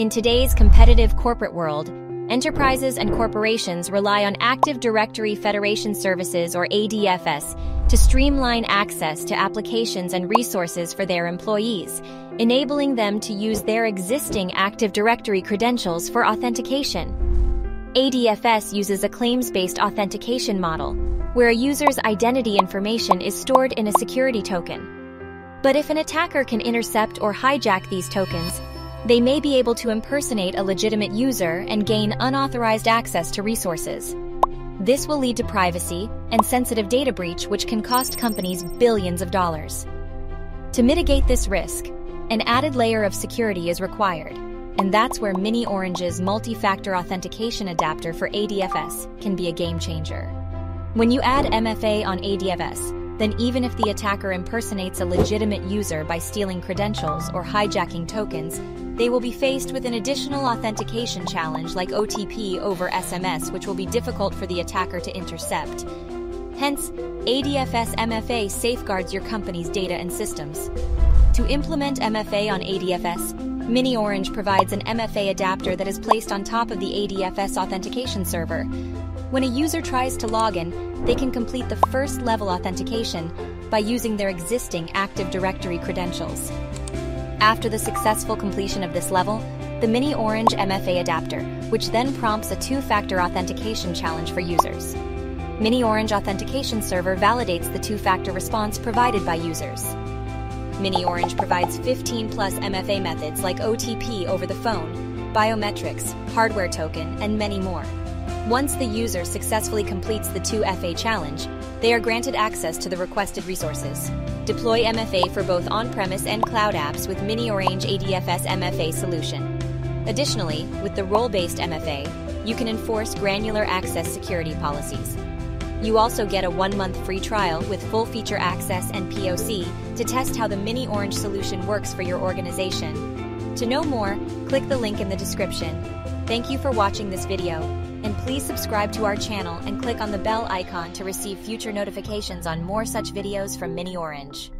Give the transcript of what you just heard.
In today's competitive corporate world, enterprises and corporations rely on Active Directory Federation Services or ADFS to streamline access to applications and resources for their employees, enabling them to use their existing Active Directory credentials for authentication. ADFS uses a claims-based authentication model, where a user's identity information is stored in a security token. But if an attacker can intercept or hijack these tokens, they may be able to impersonate a legitimate user and gain unauthorized access to resources. This will lead to privacy and sensitive data breach, which can cost companies billions of dollars. To mitigate this risk, an added layer of security is required, and that's where miniOrange's multi factor authentication adapter for ADFS can be a game changer. When you add MFA on ADFS, then even if the attacker impersonates a legitimate user by stealing credentials or hijacking tokens, they will be faced with an additional authentication challenge like OTP over SMS, which will be difficult for the attacker to intercept. Hence, ADFS MFA safeguards your company's data and systems. To implement MFA on ADFS, miniOrange provides an MFA adapter that is placed on top of the ADFS authentication server. When a user tries to log in, they can complete the first level authentication by using their existing Active Directory credentials. After the successful completion of this level, the miniOrange MFA adapter, which then prompts a two-factor authentication challenge for users. miniOrange Authentication Server validates the two-factor response provided by users. miniOrange provides 15 plus MFA methods like OTP over the phone, biometrics, hardware token, and many more. Once the user successfully completes the 2FA challenge, they are granted access to the requested resources. Deploy MFA for both on-premise and cloud apps with miniOrange ADFS MFA solution. Additionally, with the role-based MFA, you can enforce granular access security policies. You also get a one-month free trial with full feature access and POC to test how the miniOrange solution works for your organization. To know more, click the link in the description. Thank you for watching this video please subscribe to our channel and click on the bell icon to receive future notifications on more such videos from miniOrange.